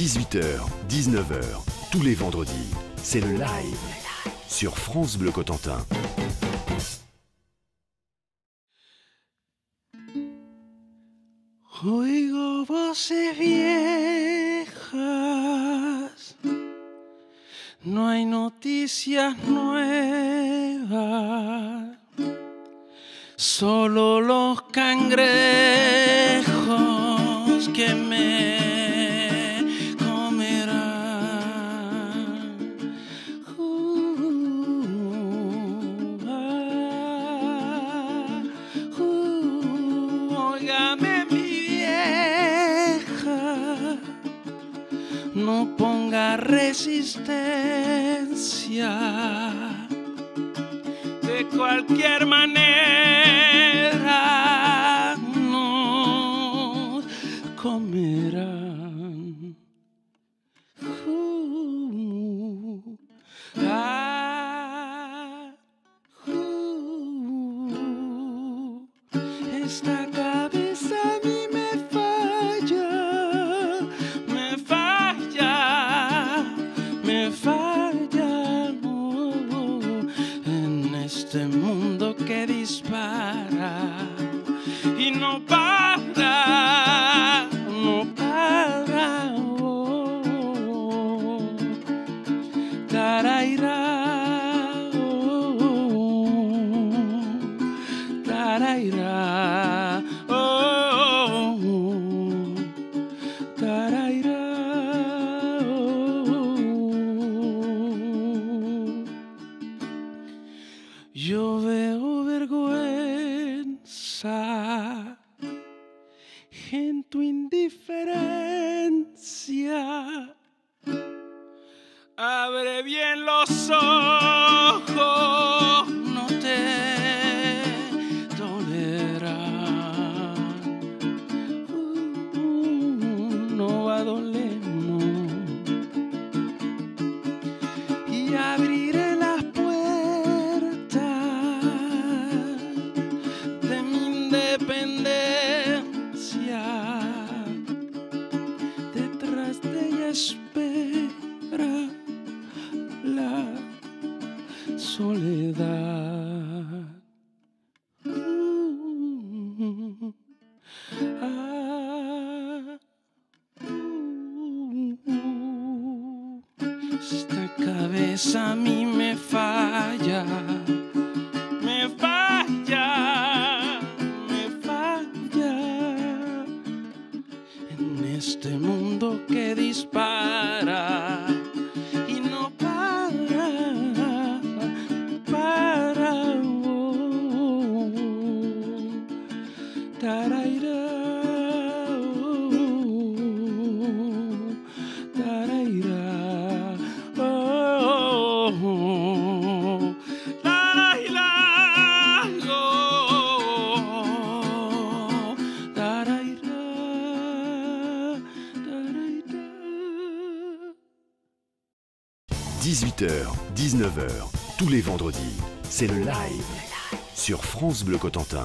18h, 19h, tous les vendredis, c'est le live sur France Bleu Cotentin. Oigo voces viejas, no hay noticias nuevas, solo los cangrejos que me resistencia. De cualquier manera nos comerán. Uh, dispara y no para, no para. oh. Taraira, oh, taraira, oh, taraira, oh. Yo veo vergüenza en tu indiferencia. Abre bien los ojos, la soledad. Uh, ah, uh, esta cabeza a mí me falla, me falla, me falla. En este mundo 18h, 19h, tous les vendredis, c'est le live sur France Bleu Cotentin.